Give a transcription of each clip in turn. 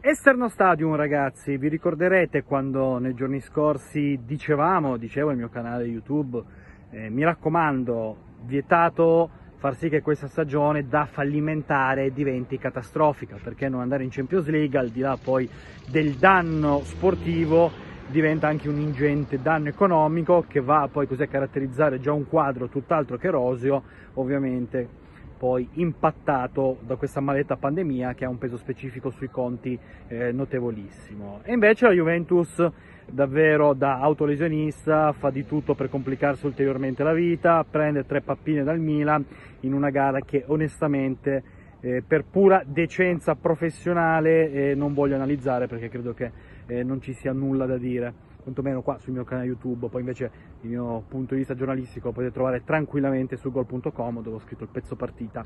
Esterno Stadium ragazzi, vi ricorderete quando nei giorni scorsi dicevamo, dicevo al mio canale YouTube, eh, mi raccomando, vietato far sì che questa stagione da fallimentare diventi catastrofica, perché non andare in Champions League al di là poi del danno sportivo diventa anche un ingente danno economico che va poi così a caratterizzare già un quadro tutt'altro che roseo, ovviamente poi impattato da questa maledetta pandemia che ha un peso specifico sui conti eh, notevolissimo. E invece la Juventus davvero da autolesionista fa di tutto per complicarsi ulteriormente la vita, prende tre pappine dal Milan in una gara che onestamente eh, per pura decenza professionale eh, non voglio analizzare perché credo che eh, non ci sia nulla da dire quantomeno qua sul mio canale YouTube, poi invece il mio punto di vista giornalistico lo potete trovare tranquillamente su gol.com dove ho scritto il pezzo partita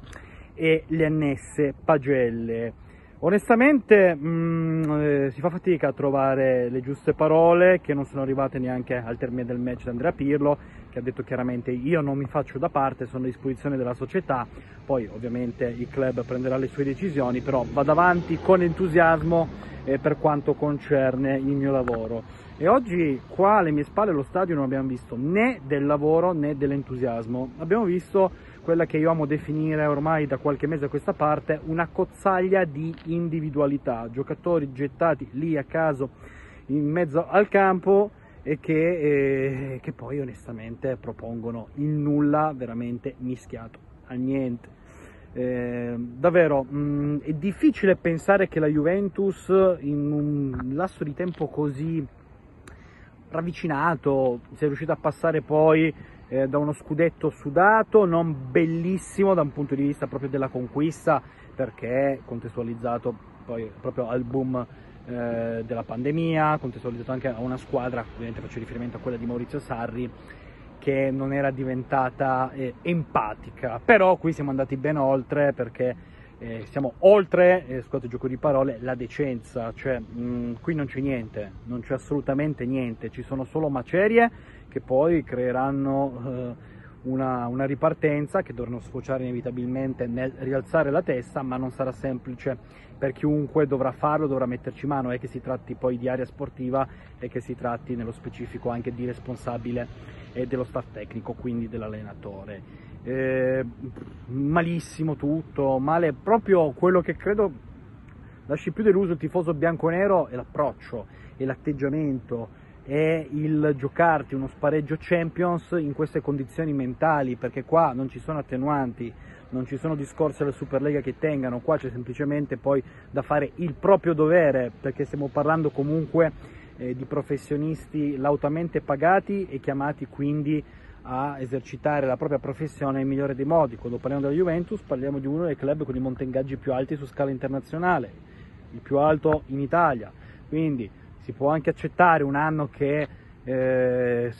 e le annesse pagelle. Onestamente mh, mm, eh, si fa fatica a trovare le giuste parole che non sono arrivate neanche al termine del match da Andrea Pirlo che ha detto chiaramente io non mi faccio da parte, sono a disposizione della società, poi ovviamente il club prenderà le sue decisioni, però vado avanti con entusiasmo eh, per quanto concerne il mio lavoro. E oggi qua alle mie spalle allo stadio non abbiamo visto né del lavoro né dell'entusiasmo, abbiamo visto quella che io amo definire ormai da qualche mese a questa parte una cozzaglia di individualità, giocatori gettati lì a caso in mezzo al campo e che, eh, che poi onestamente propongono il nulla veramente mischiato al niente. Eh, davvero mh, mm, è difficile pensare che la Juventus in un lasso di tempo così ravvicinato sia riuscita a passare poi eh, da uno scudetto sudato, non bellissimo da un punto di vista proprio della conquista, perché contestualizzato poi proprio al boom eh, della pandemia, contestualizzato anche a una squadra, ovviamente faccio riferimento a quella di Maurizio Sarri, che non era diventata eh, empatica, però qui siamo andati ben oltre perché eh, siamo oltre, eh, scusate gioco di parole, la decenza, cioè mh, mm, qui non c'è niente, non c'è assolutamente niente, ci sono solo macerie che poi creeranno eh, una, una, ripartenza che dovranno sfociare inevitabilmente nel rialzare la testa, ma non sarà semplice per chiunque dovrà farlo, dovrà metterci mano, è che si tratti poi di area sportiva e che si tratti nello specifico anche di responsabile e dello staff tecnico, quindi dell'allenatore. Eh, malissimo tutto, male proprio quello che credo lasci più deluso il tifoso bianco-nero è l'approccio e l'atteggiamento è il giocarti uno spareggio Champions in queste condizioni mentali, perché qua non ci sono attenuanti, non ci sono discorsi alla Superlega che tengano, qua c'è semplicemente poi da fare il proprio dovere, perché stiamo parlando comunque eh, di professionisti lautamente pagati e chiamati quindi a esercitare la propria professione nel migliore dei modi. Quando parliamo della Juventus parliamo di uno dei club con i monte ingaggi più alti su scala internazionale, il più alto in Italia. Quindi si può anche accettare un anno che, eh,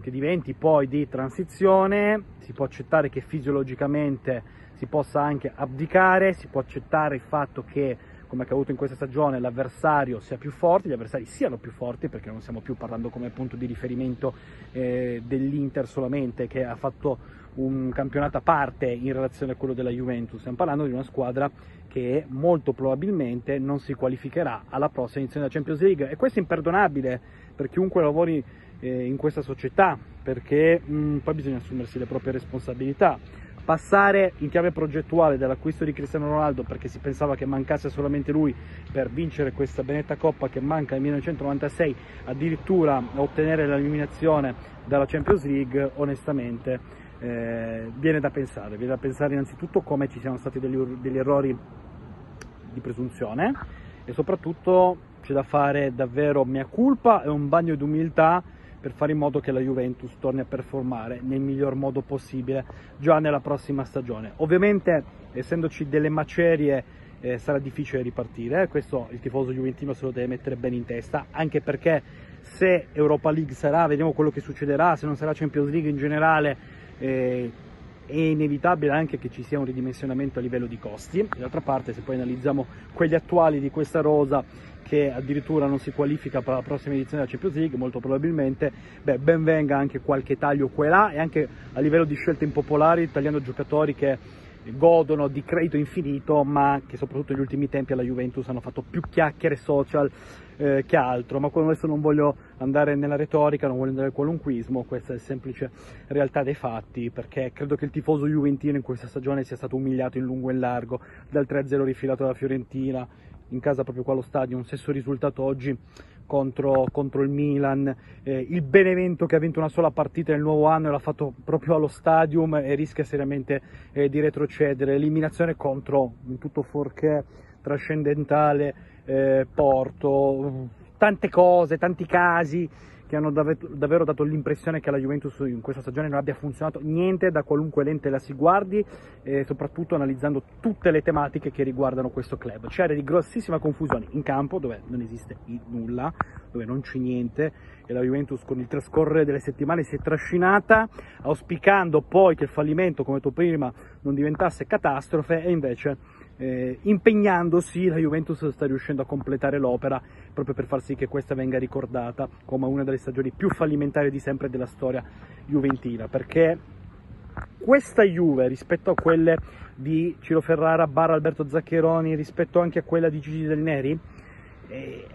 che diventi poi di transizione, si può accettare che fisiologicamente si possa anche abdicare, si può accettare il fatto che come è accaduto in questa stagione, l'avversario sia più forte, gli avversari siano più forti, perché non stiamo più parlando come punto di riferimento eh, dell'Inter solamente, che ha fatto un campionato a parte in relazione a quello della Juventus, stiamo parlando di una squadra che molto probabilmente non si qualificherà alla prossima edizione della Champions League. E questo è imperdonabile per chiunque lavori eh, in questa società, perché mh, mm, poi bisogna assumersi le proprie responsabilità. Passare in chiave progettuale dall'acquisto di Cristiano Ronaldo perché si pensava che mancasse solamente lui per vincere questa benetta coppa che manca nel 1996 addirittura ottenere l'eliminazione dalla Champions League onestamente eh, viene da pensare viene da pensare innanzitutto come ci siano stati degli, degli errori di presunzione e soprattutto c'è da fare davvero mia colpa e un bagno di umiltà per fare in modo che la Juventus torni a performare nel miglior modo possibile già nella prossima stagione. Ovviamente, essendoci delle macerie, eh, sarà difficile ripartire, eh? questo il tifoso juventino se lo deve mettere bene in testa, anche perché se Europa League sarà, vediamo quello che succederà, se non sarà Champions League in generale, eh, è inevitabile anche che ci sia un ridimensionamento a livello di costi. D'altra parte, se poi analizziamo quelli attuali di questa rosa, che addirittura non si qualifica per la prossima edizione della Champions League, molto probabilmente, beh, ben venga anche qualche taglio qua e là e anche a livello di scelte impopolari, tagliando giocatori che godono di credito infinito, ma che soprattutto negli ultimi tempi alla Juventus hanno fatto più chiacchiere social eh, che altro. Ma adesso non voglio andare nella retorica, non voglio andare nel qualunquismo, questa è la semplice realtà dei fatti, perché credo che il tifoso juventino in questa stagione sia stato umiliato in lungo e in largo dal 3-0 rifilato dalla Fiorentina, in casa proprio qua allo stadio, un stesso risultato oggi contro, contro il Milan, eh, il Benevento che ha vinto una sola partita nel nuovo anno e l'ha fatto proprio allo stadium e rischia seriamente eh, di retrocedere, l'eliminazione contro in tutto forché trascendentale eh, Porto, tante cose, tanti casi che hanno davvero dato l'impressione che la Juventus in questa stagione non abbia funzionato niente da qualunque lente la si guardi e soprattutto analizzando tutte le tematiche che riguardano questo club. C'era di grossissima confusione in campo dove non esiste nulla, dove non c'è niente e la Juventus con il trascorrere delle settimane si è trascinata auspicando poi che il fallimento come detto prima non diventasse catastrofe e invece eh, impegnandosi la Juventus sta riuscendo a completare l'opera proprio per far sì che questa venga ricordata come una delle stagioni più fallimentari di sempre della storia juventina perché questa Juve rispetto a quelle di Ciro Ferrara, Bar Alberto Zaccheroni, rispetto anche a quella di Gigi Del Neri eh,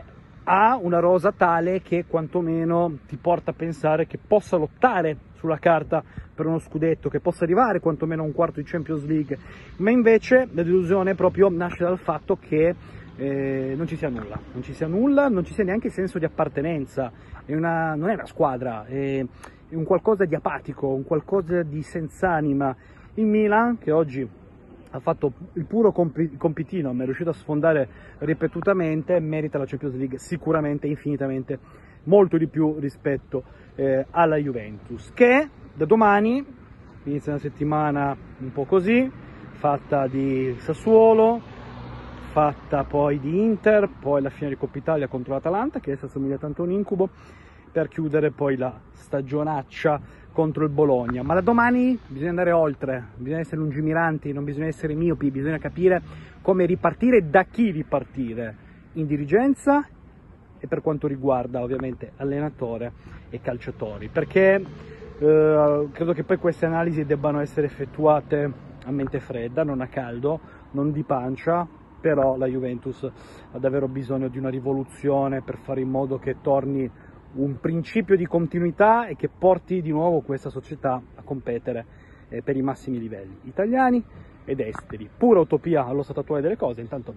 ha una rosa tale che quantomeno ti porta a pensare che possa lottare sulla carta per uno scudetto, che possa arrivare quantomeno a un quarto di Champions League, ma invece la delusione proprio nasce dal fatto che eh, non ci sia nulla, non ci sia nulla, non ci sia neanche senso di appartenenza, è una, non è una squadra, è, è un qualcosa di apatico, un qualcosa di senz'anima. Il Milan, che oggi ha fatto il puro compitino, ma è riuscito a sfondare ripetutamente, merita la Champions League sicuramente, infinitamente, molto di più rispetto eh, alla Juventus, che da domani inizia una settimana un po' così, fatta di Sassuolo, fatta poi di Inter, poi la finale di Coppa Italia contro l'Atalanta, che adesso assomiglia tanto a un incubo, per chiudere poi la stagionaccia contro il Bologna. Ma da domani bisogna andare oltre, bisogna essere lungimiranti, non bisogna essere miopi, bisogna capire come ripartire, da chi ripartire, in dirigenza e per quanto riguarda ovviamente allenatore e calciatori, perché eh, credo che poi queste analisi debbano essere effettuate a mente fredda, non a caldo, non di pancia, però la Juventus ha davvero bisogno di una rivoluzione per fare in modo che torni un principio di continuità e che porti di nuovo questa società a competere eh, per i massimi livelli italiani ed esteri. Pura utopia allo stato attuale delle cose, intanto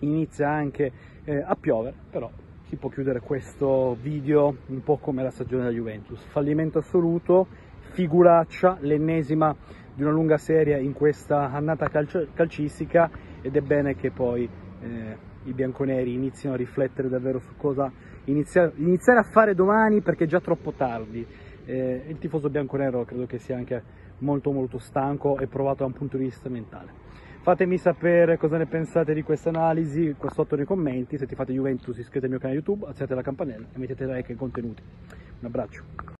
inizia anche eh, a piovere, però si può chiudere questo video un po' come la stagione della Juventus. Fallimento assoluto, figuraccia, l'ennesima di una lunga serie in questa annata calcistica ed è bene che poi eh, i bianconeri iniziano a riflettere davvero su cosa iniziare, iniziare a fare domani perché è già troppo tardi. Eh, il tifoso bianconero credo che sia anche molto molto stanco e provato da un punto di vista mentale. Fatemi sapere cosa ne pensate di questa analisi qua sotto nei commenti, se ti fate Juventus iscrivetevi al mio canale YouTube, alzate la campanella e mettete like ai contenuti. Un abbraccio.